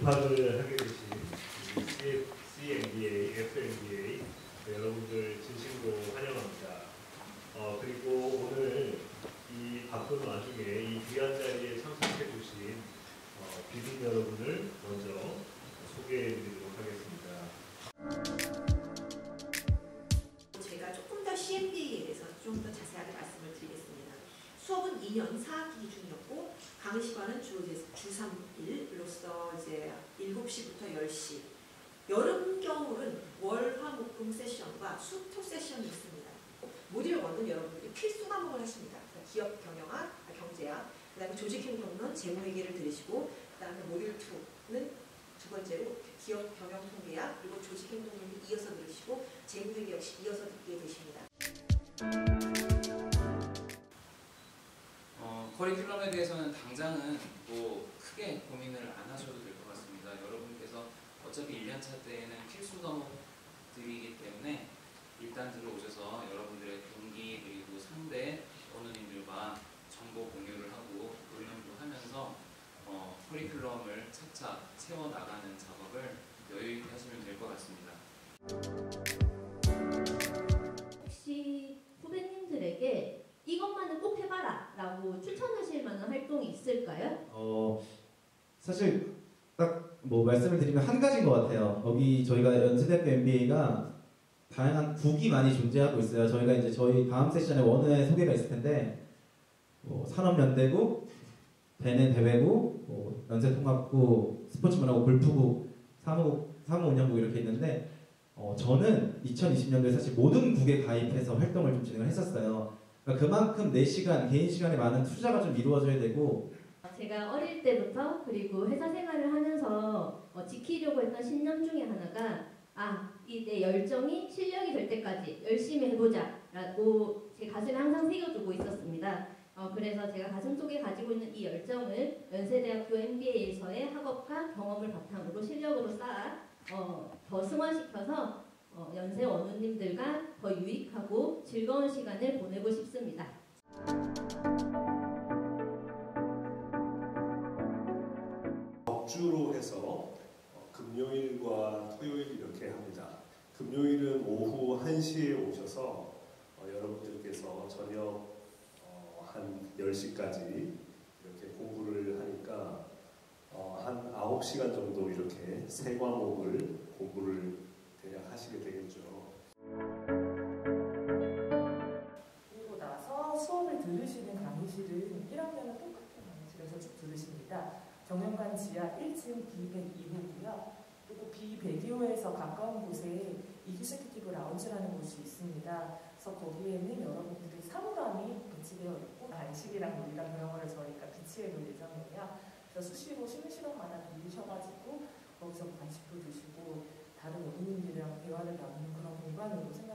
입학을 하게 되신 이 CMBA, FMBA 여러분들 진심으로 환영합니다. 어, 그리고 오늘 이 바쁜 와중에 이 귀한 자리에 참석해 주신 어, 비빈 여러분을 먼저 소개해 드리도록 하겠습니다. 제가 조금 더 CMB에 대해서 좀 더 자세하게 말씀을 드리겠습니다. 수업은 2년 4학기 중이었고 강의 시간은 주, 이제 주 3일로서 이제 7시부터 10시 여름 겨울은 월, 화, 목, 금 세션과 수, 토 세션이 있습니다. 모듈 1은 여러분들이 필수 과목을 하십니다. 기업 경영학, 아, 경제학, 그 다음에 조직행동론, 재무회계를 들으시고 그 다음에 모듈 2는 두 번째로 기업 경영 통계학 그리고 조직 행동론을 이어서 들으시고 재무회계 역시 이어서 듣게 되십니다. 커리큘럼에 대해서는 당장은 뭐 크게 고민을 안 하셔도 될 것 같습니다. 여러분께서 어차피 1년차 때에는 필수 과목들이기 때문에 일단 들어오셔서 여러분들의 동기 그리고 상대 언어님들과 정보 공유를 하고 논문도 하면서 어, 커리큘럼을 차차 채워나가는 작업을 여유 있게 추천하실 만한 활동이 있을까요? 어 사실 딱 뭐 말씀을 드리면 한 가지인 것 같아요. 거기 저희가 연세대학교 MBA가 다양한 국이 많이 존재하고 있어요. 저희가 이제 저희 다음 세션에 원회 소개가 있을 텐데 뭐 산업연대국, 대내 대외국, 뭐 연세통합국, 스포츠문화국, 골프국, 사무국, 사무운영국 이렇게 있는데 어, 저는 2020년도에 사실 모든 국에 가입해서 활동을 좀 진행을 했었어요. 그러니까 그만큼 내 시간, 개인 시간에 많은 투자가 좀 이루어져야 되고 제가 어릴 때부터 그리고 회사 생활을 하면서 어, 지키려고 했던 신념 중에 하나가 아, 이 내 열정이 실력이 될 때까지 열심히 해보자 라고 제 가슴에 항상 새겨두고 있었습니다. 어, 그래서 제가 가슴 속에 가지고 있는 이 열정을 연세대학교 MBA에서의 학업과 경험을 바탕으로 실력으로 쌓아 어, 더 승화시켜서 어, 연세 원우님들과 더 유익하고 즐거운 시간을 보내고 싶습니다. 주로 해서 어, 금요일과 토요일 이렇게 합니다. 금요일은 오후 1시에 오셔서 어, 여러분들께서 저녁 어, 한 10시까지 이렇게 공부를 하니까 어, 한 9시간 정도 이렇게 세 과목을 공부를 대략 하시게 되겠죠. 수업을 들으시는 강의실은 1학년은 똑같은 강의실에서 쭉 들으십니다. 경영관 지하 1층 B102호고요. 그리고 B102호에서 가까운 곳에 이기스큐티브 라운지라는 곳이 있습니다. 그래서 거기에는 여러분들이 사무관이 배치되어 있고 간식이랑 물이랑 그런 거를 저희가 비치해 놓을 예정이에요. 그래서 수시로 쉬는 시간마다 들리셔가지고 거기서 간식도 드시고 다른 어린이들이랑 대화를 나누는 그런 공간으로 생각